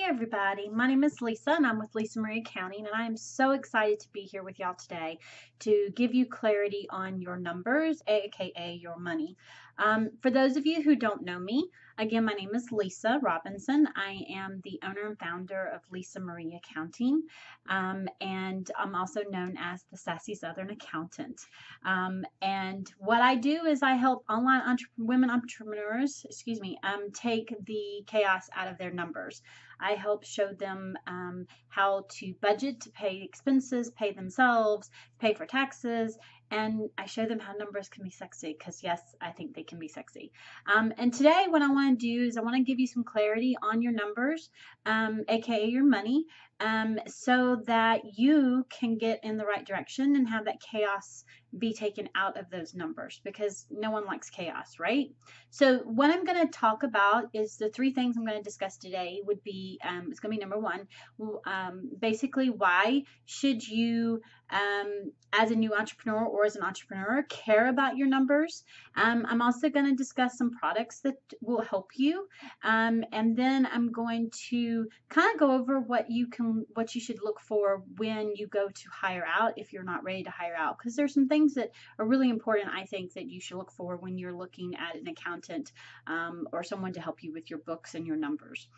Hey everybody, my name is Lisa and I'm with Lisa Marie Accounting and I am so excited to be here with y'all today to give you clarity on your numbers, aka your money. Um, for those of you who don't know me, again, my name is Lisa Robinson. I am the owner and founder of Lisa Marie Accounting, um, and I'm also known as the Sassy Southern Accountant. Um, and what I do is I help online entre women entrepreneurs, excuse me, um, take the chaos out of their numbers. I help show them um, how to budget to pay expenses, pay themselves, pay for taxes, and I show them how numbers can be sexy because, yes, I think they can be sexy. Um, and today, what I want to do is I want to give you some clarity on your numbers, um, aka your money, um, so that you can get in the right direction and have that chaos be taken out of those numbers because no one likes chaos, right? So, what I'm going to talk about is the three things I'm going to discuss today would be um, it's going to be number one, um, basically, why should you, um, as a new entrepreneur or as an entrepreneur, care about your numbers? Um, I'm also going to discuss some products that will help you, um, and then I'm going to kind of go over what you can, what you should look for when you go to hire out if you're not ready to hire out, because there's some things things that are really important, I think, that you should look for when you're looking at an accountant um, or someone to help you with your books and your numbers.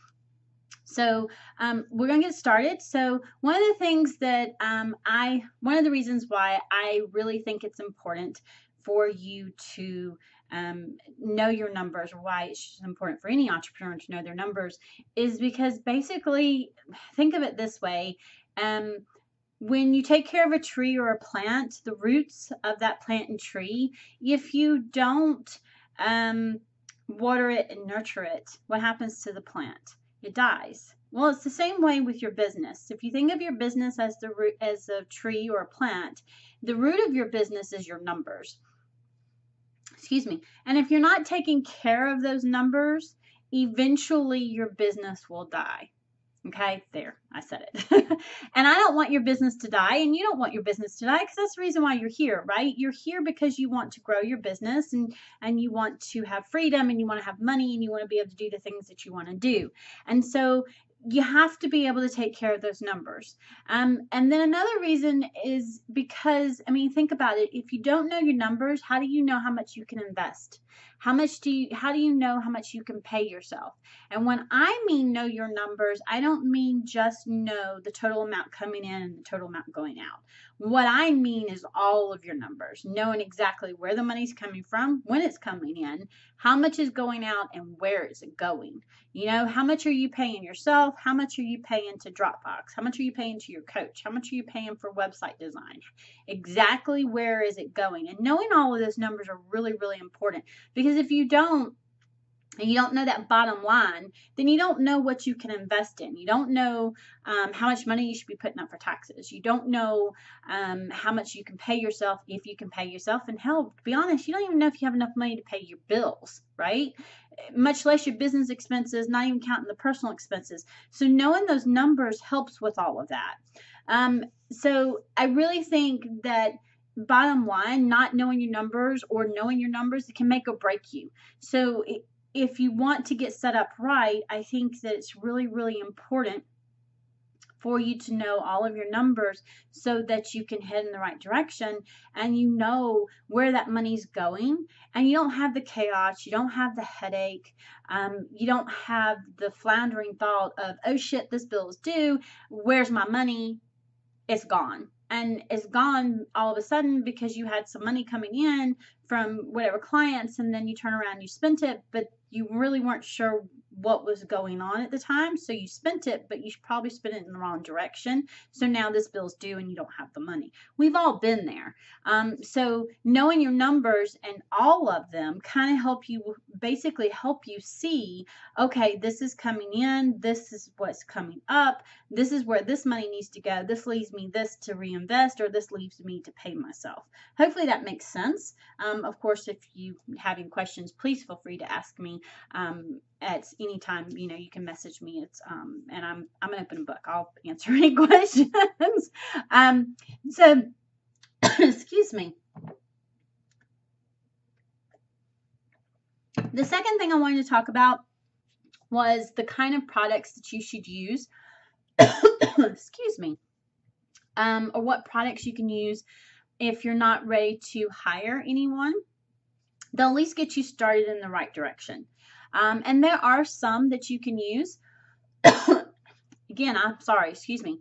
So um, we're going to get started. So one of the things that um, I, one of the reasons why I really think it's important for you to um, know your numbers or why it's important for any entrepreneur to know their numbers is because basically think of it this way um, when you take care of a tree or a plant, the roots of that plant and tree, if you don't um, water it and nurture it, what happens to the plant? It dies. Well, it's the same way with your business. If you think of your business as the root, as a tree or a plant, the root of your business is your numbers. Excuse me. And if you're not taking care of those numbers, eventually your business will die. Okay, there, I said it. and I don't want your business to die, and you don't want your business to die because that's the reason why you're here, right? You're here because you want to grow your business and and you want to have freedom and you want to have money and you want to be able to do the things that you want to do. And so you have to be able to take care of those numbers. Um, and then another reason is because, I mean, think about it. If you don't know your numbers, how do you know how much you can invest? How much do you, how do you know how much you can pay yourself? And when I mean know your numbers, I don't mean just know the total amount coming in and the total amount going out. What I mean is all of your numbers, knowing exactly where the money's coming from, when it's coming in, how much is going out, and where is it going. You know, how much are you paying yourself? How much are you paying to Dropbox? How much are you paying to your coach? How much are you paying for website design? Exactly where is it going? And knowing all of those numbers are really, really important because if you don't, and you don't know that bottom line, then you don't know what you can invest in. You don't know um, how much money you should be putting up for taxes. You don't know um, how much you can pay yourself if you can pay yourself. And hell, to be honest, you don't even know if you have enough money to pay your bills, right? Much less your business expenses, not even counting the personal expenses. So knowing those numbers helps with all of that. Um, so I really think that bottom line, not knowing your numbers or knowing your numbers, it can make or break you. So if you want to get set up right, I think that it's really, really important for you to know all of your numbers so that you can head in the right direction and you know where that money's going. And you don't have the chaos you don't have the headache um, you don't have the floundering thought of oh shit this bill is due where's my money? It's gone and it's gone all of a sudden because you had some money coming in from whatever clients and then you turn around and you spent it but you really weren't sure what was going on at the time. So you spent it, but you probably spent it in the wrong direction. So now this bill's due and you don't have the money. We've all been there. Um, so knowing your numbers and all of them kind of help you basically help you see, okay, this is coming in, this is what's coming up, this is where this money needs to go, this leaves me this to reinvest, or this leaves me to pay myself. Hopefully that makes sense. Um, of course, if you have any questions, please feel free to ask me. Um, at any time, you know, you can message me. It's um, and I'm I'm an open book. I'll answer any questions. um, so excuse me. The second thing I wanted to talk about was the kind of products that you should use. Excuse me. Um, or what products you can use if you're not ready to hire anyone. They'll at least get you started in the right direction. Um, and there are some that you can use. Again, I'm sorry, excuse me.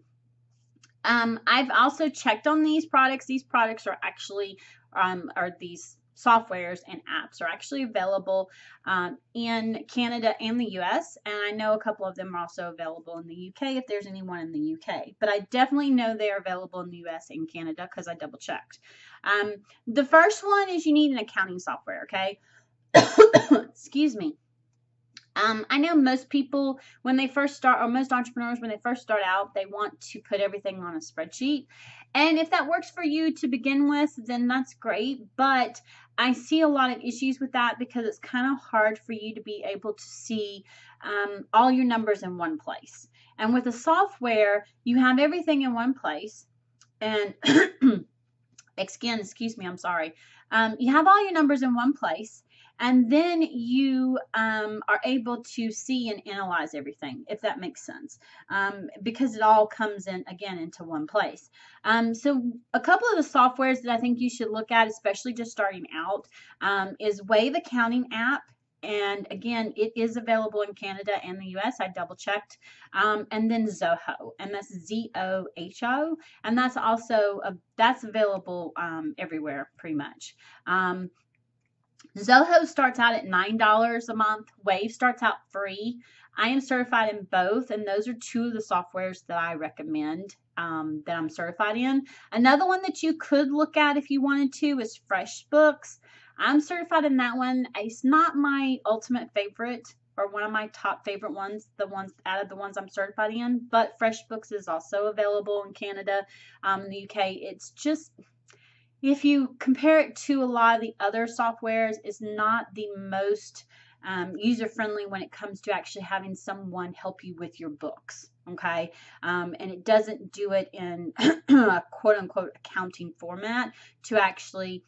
Um, I've also checked on these products. These products are actually, um, are these softwares and apps are actually available um, in Canada and the US. And I know a couple of them are also available in the UK if there's anyone in the UK. But I definitely know they're available in the US and Canada because I double checked. Um, the first one is you need an accounting software, okay? Excuse me. Um, I know most people, when they first start, or most entrepreneurs, when they first start out, they want to put everything on a spreadsheet. And if that works for you to begin with, then that's great. But I see a lot of issues with that because it's kind of hard for you to be able to see um, all your numbers in one place. And with the software, you have everything in one place. And excuse me, I'm sorry. Um, you have all your numbers in one place and then you um, are able to see and analyze everything if that makes sense um, because it all comes in again into one place. Um, so a couple of the softwares that i think you should look at especially just starting out um, is wave accounting app. And again it is available in canada and the us i double checked. Um, and then zoho and that's z-o-h-o and that's also a, that's available um, everywhere pretty much. Um, Zoho starts out at $9 a month. Wave starts out free. I am certified in both, and those are two of the softwares that I recommend um, that I'm certified in. Another one that you could look at if you wanted to is FreshBooks. I'm certified in that one. It's not my ultimate favorite or one of my top favorite ones, the ones out of the ones I'm certified in, but FreshBooks is also available in Canada, um, in the UK. It's just if you compare it to a lot of the other softwares, it's not the most um, user friendly when it comes to actually having someone help you with your books. Okay. Um, and it doesn't do it in a quote unquote accounting format to actually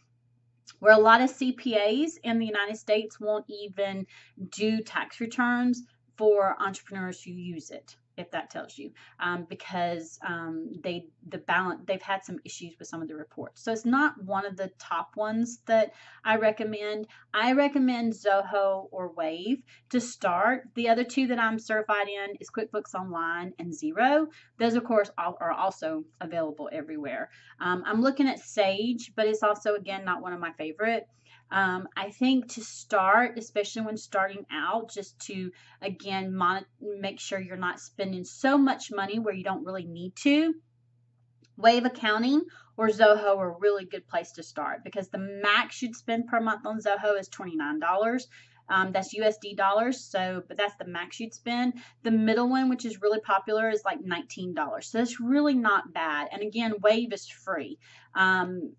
where a lot of CPAs in the United States won't even do tax returns for entrepreneurs who use it if that tells you, um, because um, they the balance they've had some issues with some of the reports. So it's not one of the top ones that I recommend. I recommend Zoho or Wave to start. The other two that I'm certified in is QuickBooks Online and Xero. Those, of course, are also available everywhere. Um, I'm looking at Sage, but it's also again not one of my favorite. Um, I think to start, especially when starting out, just to again mon- make sure you're not spending so much money where you don't really need to. Wave Accounting or Zoho are a really good place to start because the max you'd spend per month on Zoho is $29. Um, that's USD dollars. So, but that's the max you'd spend. The middle one, which is really popular, is like $19. So that's really not bad. And again, Wave is free. Um,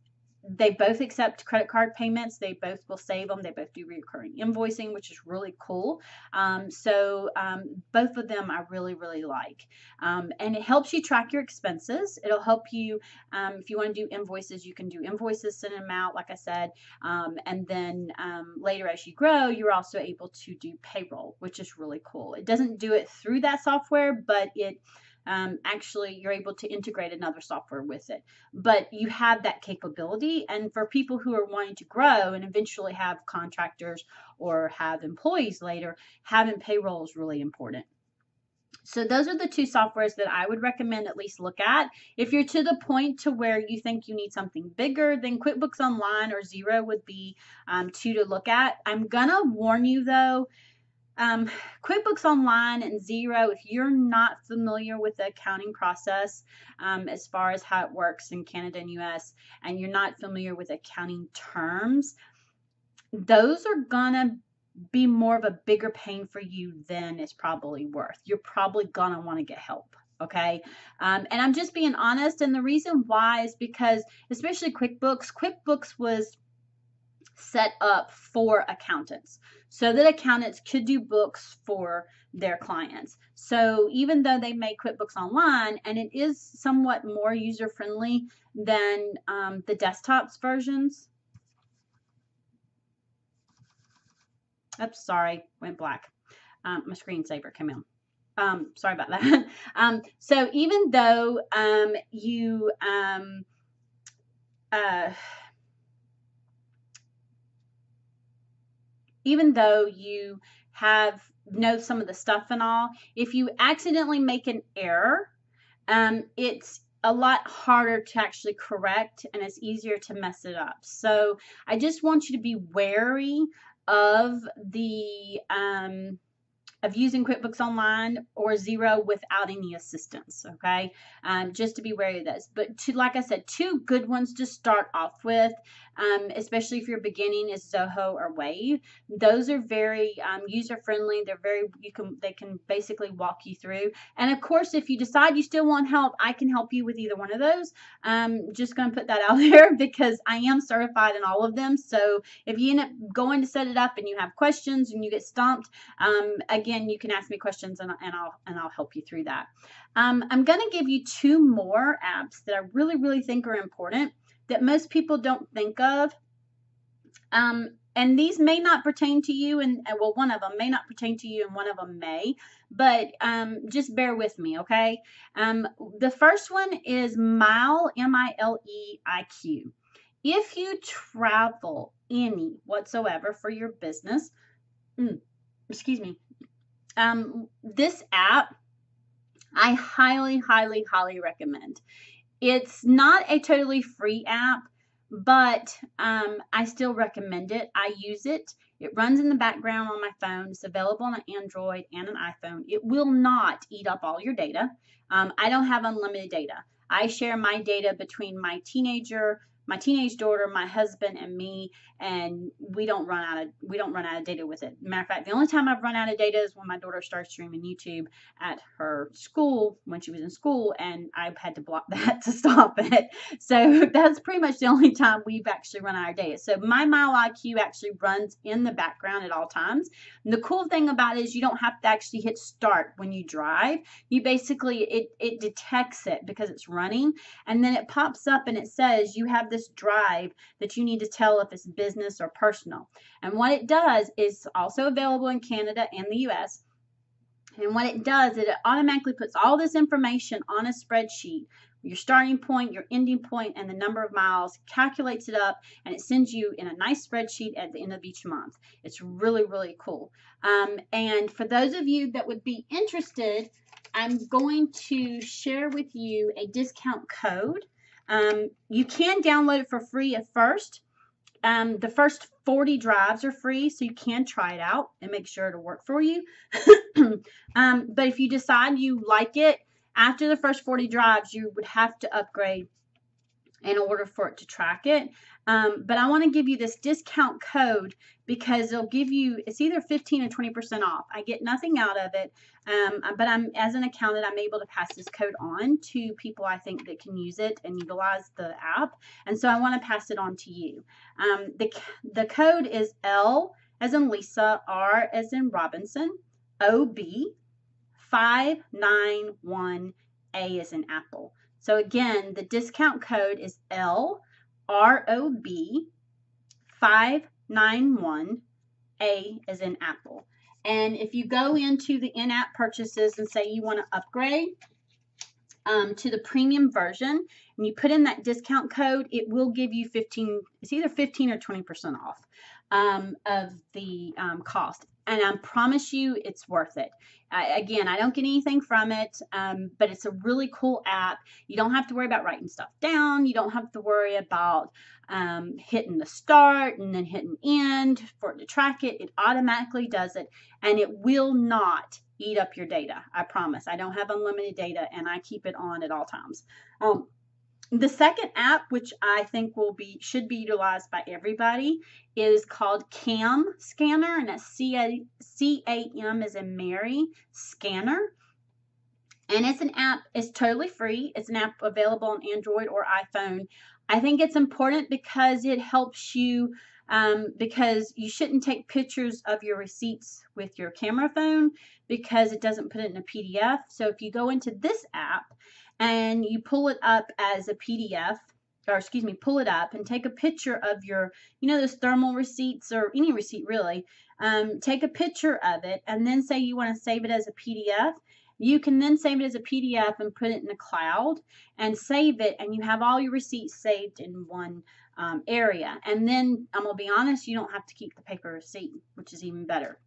they both accept credit card payments. They both will save them. They both do recurring invoicing, which is really cool. Um, so um, both of them I really, really like. Um, and it helps you track your expenses. It'll help you, um, if you want to do invoices, you can do invoices, send them out, like I said. Um, and then um, later as you grow, you're also able to do payroll, which is really cool. It doesn't do it through that software, but it um, actually you're able to integrate another software with it. But you have that capability. And for people who are wanting to grow and eventually have contractors or have employees later, having payroll is really important. So those are the two softwares that I would recommend at least look at. If you're to the point to where you think you need something bigger, then QuickBooks Online or Xero would be um, two to look at. I'm gonna warn you though, um, QuickBooks Online and Xero, if you're not familiar with the accounting process um, as far as how it works in Canada and US, and you're not familiar with accounting terms, those are gonna be more of a bigger pain for you than it's probably worth. You're probably gonna want to get help. Okay. Um, and I'm just being honest. And the reason why is because, especially QuickBooks, QuickBooks was set up for accountants so that accountants could do books for their clients. So even though they make QuickBooks Online and it is somewhat more user friendly than um, the desktops versions. Oops, sorry, went black. um, my screensaver came in. Um, sorry about that. um, so even though um, you um, uh, even though you have know some of the stuff and all, if you accidentally make an error, um, it's a lot harder to actually correct and it's easier to mess it up. So I just want you to be wary of the um, of using QuickBooks Online or Xero without any assistance, okay? Um, just to be wary of this. But to, like I said, two good ones to start off with, um, especially if you're beginning, is Zoho or Wave. Those are very um, user friendly. They're very you can they can basically walk you through. And of course, if you decide you still want help, I can help you with either one of those. Um, just going to put that out there because I am certified in all of them. So if you end up going to set it up and you have questions and you get stumped, um, again, you can ask me questions and, and I'll and I'll help you through that. Um, I'm going to give you two more apps that I really really think are important that most people don't think of. Um, and these may not pertain to you, and well, one of them may not pertain to you, and one of them may, but um, just bear with me, okay? Um, the first one is Mile, M I L E I Q. If you travel any whatsoever for your business, mm, excuse me, um, this app I highly, highly, highly recommend. It's not a totally free app, but um, I still recommend it. I use it. It runs in the background on my phone. It's available on an Android and an iPhone. It will not eat up all your data. Um, I don't have unlimited data. I share my data between my teenager, my teenage daughter, my husband, and me, and we don't run out of we don't run out of data with it. Matter of fact, the only time I've run out of data is when my daughter starts streaming YouTube at her school when she was in school, and I've had to block that to stop it. So that's pretty much the only time we've actually run out of data. So my Mile IQ actually runs in the background at all times. And the cool thing about it is you don't have to actually hit start when you drive. You basically it it detects it because it's running, and then it pops up and it says you have this drive that you need to tell if it's business or personal. And what it does is also available in Canada and the US. And what it does is it automatically puts all this information on a spreadsheet your starting point, your ending point, and the number of miles, calculates it up, and it sends you in a nice spreadsheet at the end of each month. It's really, really cool. Um, and for those of you that would be interested, I'm going to share with you a discount code um, you can download it for free at first. Um, the first 40 drives are free, so you can try it out and make sure it'll work for you. um, but if you decide you like it, after the first 40 drives, you would have to upgrade in order for it to track it. Um, but I want to give you this discount code because it'll give you it's either 15 or 20 percent off. I get nothing out of it, um, but I'm as an accountant, I'm able to pass this code on to people I think that can use it and utilize the app, and so I want to pass it on to you. Um, the the code is L as in Lisa, R as in Robinson, OB 591 A as in Apple. So again, the discount code is L R O B 591 A is in Apple. And if you go into the in-app purchases and say you want to upgrade um, to the premium version and you put in that discount code, it will give you 15, it's either 15 or 20% off um, of the um, cost and I promise you it's worth it. I, again, I don't get anything from it, um, but it's a really cool app. You don't have to worry about writing stuff down. You don't have to worry about um, hitting the start and then hitting end for it to track it. It automatically does it, and it will not eat up your data. I promise. I don't have unlimited data, and I keep it on at all times. Um, the second app, which I think will be should be utilized by everybody, is called Cam Scanner, and that's C A C A M is in Mary Scanner. And it's an app, it's totally free. It's an app available on Android or iPhone. I think it's important because it helps you um, because you shouldn't take pictures of your receipts with your camera phone because it doesn't put it in a PDF. So if you go into this app and you pull it up as a PDF, or excuse me, pull it up and take a picture of your, you know, those thermal receipts or any receipt really. um, take a picture of it, and then say you want to save it as a PDF. You can then save it as a PDF and put it in the cloud and save it, and you have all your receipts saved in one um, area. And then I'm gonna be honest, you don't have to keep the paper receipt, which is even better.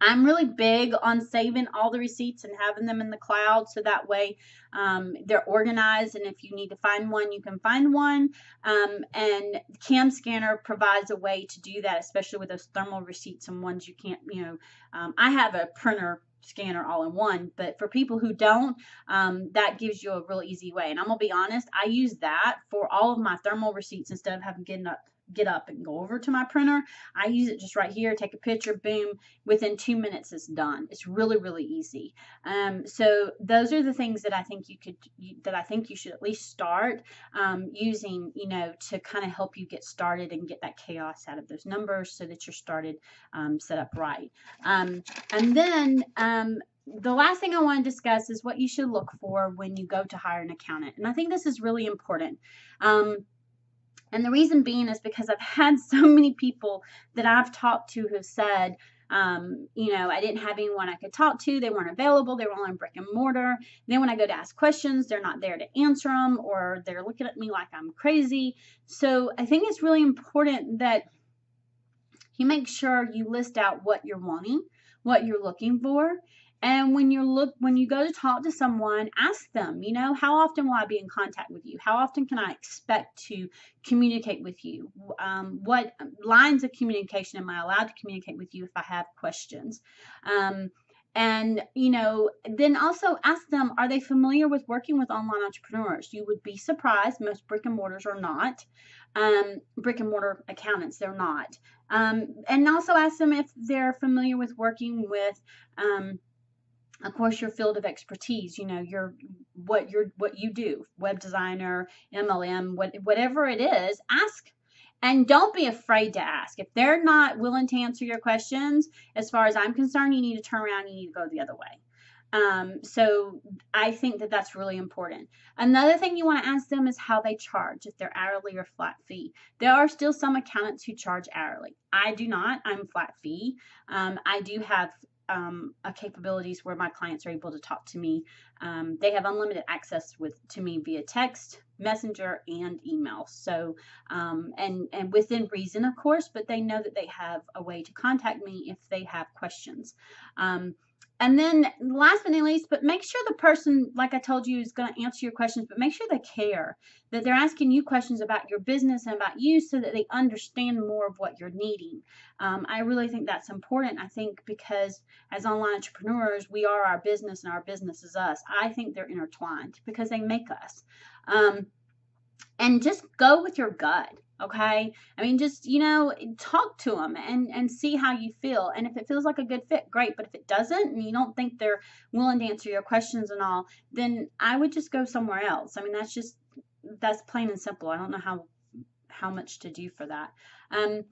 I'm really big on saving all the receipts and having them in the cloud so that way um, they're organized. And if you need to find one, you can find one. Um, and Cam Scanner provides a way to do that, especially with those thermal receipts and ones you can't, you know. Um, I have a printer scanner all in one. But for people who don't, um, that gives you a real easy way. And I'm gonna be honest, I use that for all of my thermal receipts instead of having getting up get up and go over to my printer. I use it just right here, take a picture, boom, within two minutes it's done. It's really, really easy. Um, so those are the things that I think you could, that I think you should at least start um, using, you know, to kind of help you get started and get that chaos out of those numbers so that you're started um, set up right. Um, and then um, the last thing I want to discuss is what you should look for when you go to hire an accountant. And I think this is really important. Um, and the reason being is because I've had so many people that I've talked to who said, um, you know, I didn't have anyone I could talk to. They weren't available. They were all in brick and mortar. Then when I go to ask questions, they're not there to answer them or they're looking at me like I'm crazy. So I think it's really important that you make sure you list out what you're wanting, what you're looking for, and when you look, when you go to talk to someone, ask them, you know, how often will I be in contact with you? How often can I expect to communicate with you? Um, what lines of communication am I allowed to communicate with you if I have questions? Um, and you know then also ask them are they familiar with working with online entrepreneurs you would be surprised most brick and mortars are not um, brick and mortar accountants they're not um, and also ask them if they're familiar with working with um, of course your field of expertise you know your what you're what you do web designer mlm what, whatever it is ask. And don't be afraid to ask. If they're not willing to answer your questions as far as i'm concerned you need to turn around you need to go the other way. Um, so i think that that's really important. Another thing you want to ask them is how they charge if they're hourly or flat fee. There are still some accountants who charge hourly. I do not. I'm flat fee. Um, i do have um, capabilities where my clients are able to talk to me. Um, they have unlimited access with to me via text, messenger, and email. So, um, and and within reason, of course, but they know that they have a way to contact me if they have questions. Um, and then last but not least, but make sure the person, like I told you, is going to answer your questions, but make sure they care, that they're asking you questions about your business and about you so that they understand more of what you're needing. Um, I really think that's important. I think because as online entrepreneurs, we are our business and our business is us. I think they're intertwined because they make us. Um, and just go with your gut okay? I mean just you know talk to them and and see how you feel. And if it feels like a good fit great. But if it doesn't and you don't think they're willing to answer your questions and all then i would just go somewhere else. I mean that's just that's plain and simple. I don't know how how much to do for that. Um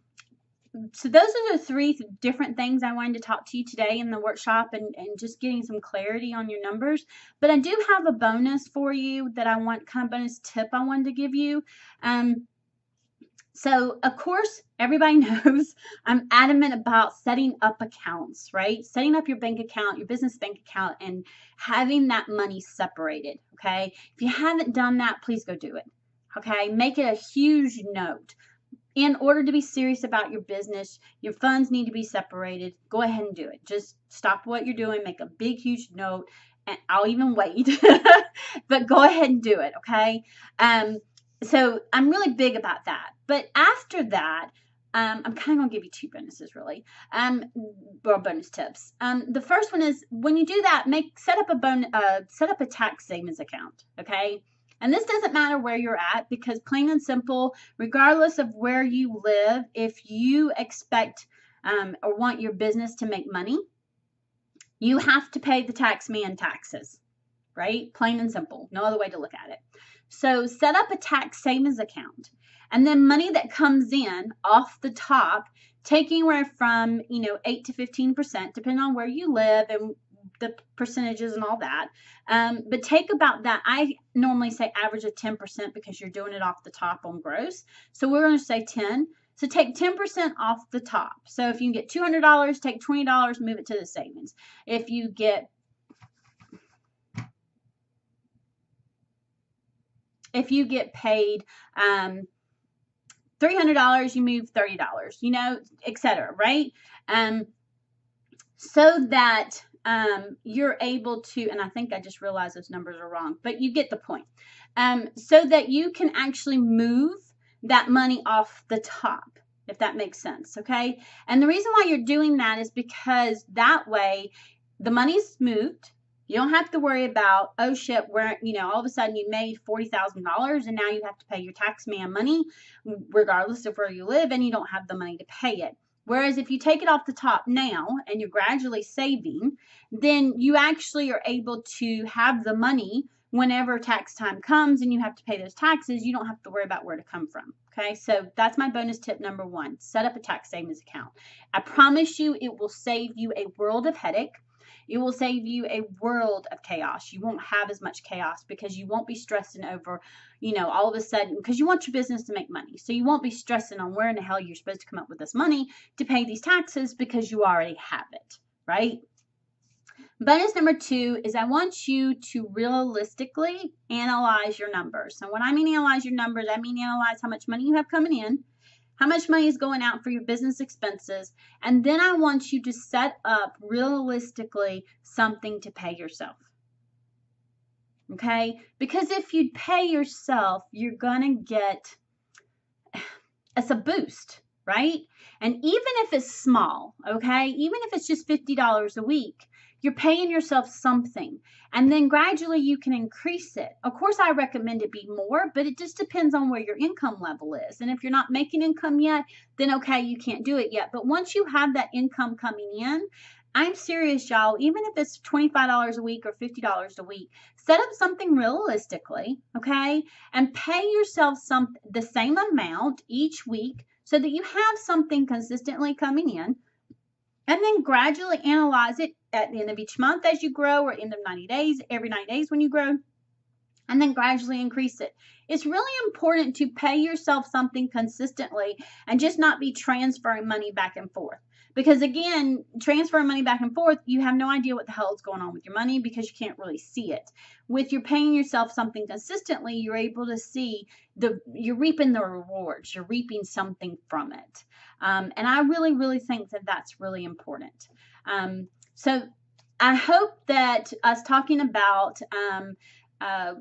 so those are the three different things I wanted to talk to you today in the workshop and, and just getting some clarity on your numbers. But I do have a bonus for you that I want kind of bonus tip I wanted to give you. Um, so, of course, everybody knows I'm adamant about setting up accounts, right? Setting up your bank account, your business bank account, and having that money separated, okay? If you haven't done that, please go do it, okay? Make it a huge note. In order to be serious about your business, your funds need to be separated. Go ahead and do it. Just stop what you're doing, make a big, huge note, and I'll even wait. but go ahead and do it, okay? Um, so I'm really big about that. But after that, um, I'm kind of to give you two bonuses, really, um, bonus tips. Um, the first one is when you do that, make set up a bon- uh, set up a tax savings account. Okay, and this doesn't matter where you're at because plain and simple, regardless of where you live, if you expect um, or want your business to make money, you have to pay the tax man taxes. Right, plain and simple. No other way to look at it. So set up a tax savings account. And then money that comes in off the top, taking anywhere from, you know, 8 to 15%, depending on where you live and the percentages and all that. Um, but take about that. I normally say average of 10% because you're doing it off the top on gross. So we're going to say 10. So take 10% off the top. So if you get $200, take $20, move it to the savings. If you get if you get paid um, $300, you move $30, you know, etc. right? Um, so that um, you're able to, and I think I just realized those numbers are wrong, but you get the point. Um, so that you can actually move that money off the top, if that makes sense, okay? And the reason why you're doing that is because that way the money's moved, you don't have to worry about, oh shit, where, you know, all of a sudden you made $40,000 and now you have to pay your tax man money, regardless of where you live, and you don't have the money to pay it. Whereas if you take it off the top now and you're gradually saving, then you actually are able to have the money whenever tax time comes and you have to pay those taxes, you don't have to worry about where to come from. Okay, so that's my bonus tip number one set up a tax savings account. I promise you it will save you a world of headache. It will save you a world of chaos. You won't have as much chaos because you won't be stressing over, you know, all of a sudden, because you want your business to make money. So you won't be stressing on where in the hell you're supposed to come up with this money to pay these taxes because you already have it, right? Bonus number two is I want you to realistically analyze your numbers. And when I mean analyze your numbers, I mean analyze how much money you have coming in how much money is going out for your business expenses, and then I want you to set up realistically something to pay yourself. Okay? Because if you pay yourself, you're going to get it's a boost, right? And even if it's small, okay? Even if it's just $50 a week, you're paying yourself something. And then gradually you can increase it. Of course, I recommend it be more, but it just depends on where your income level is. And if you're not making income yet, then okay, you can't do it yet. But once you have that income coming in, I'm serious, y'all. Even if it's $25 a week or $50 a week, set up something realistically, okay? And pay yourself some the same amount each week so that you have something consistently coming in and then gradually analyze it at the end of each month as you grow or end of 90 days, every 90 days when you grow, and then gradually increase it. It's really important to pay yourself something consistently and just not be transferring money back and forth. Because again, transferring money back and forth, you have no idea what the hell is going on with your money because you can't really see it. With you paying yourself something consistently, you're able to see the you're reaping the rewards. You're reaping something from it. Um, and I really, really think that that's really important. Um, so I hope that us talking about um, uh,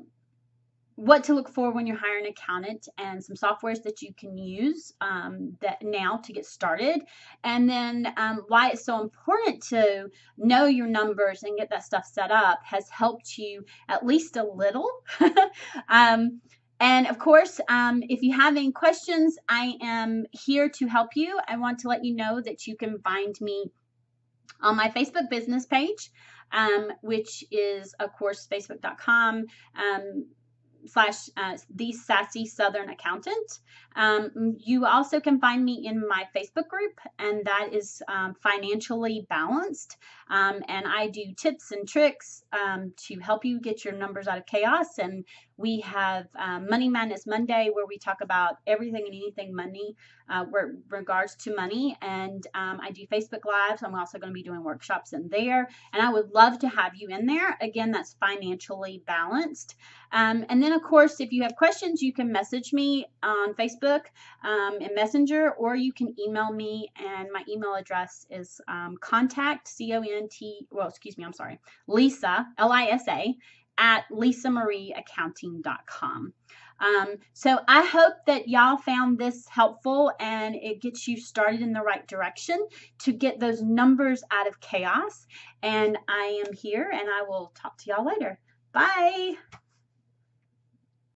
what to look for when you're hiring an accountant and some softwares that you can use um, that now to get started and then um, why it's so important to know your numbers and get that stuff set up has helped you at least a little um, and of course, um, if you have any questions, I am here to help you. I want to let you know that you can find me on my Facebook business page, um, which is, of course, facebook.com um, slash uh, the sassy southern accountant um, you also can find me in my facebook group and that is um, financially balanced um, and i do tips and tricks um, to help you get your numbers out of chaos and we have um, money madness monday where we talk about everything and anything money uh, regards to money. And um, i do facebook lives. I'm also going to be doing workshops in there. And i would love to have you in there. Again that's financially balanced. And then of course, if you have questions, you can message me on Facebook um, in Messenger, or you can email me. And my email address is um, contact, C O N T, well, excuse me, I'm sorry, Lisa, L I S A, at lisamarieaccounting.com. Um, so I hope that y'all found this helpful and it gets you started in the right direction to get those numbers out of chaos. And I am here and I will talk to y'all later. Bye.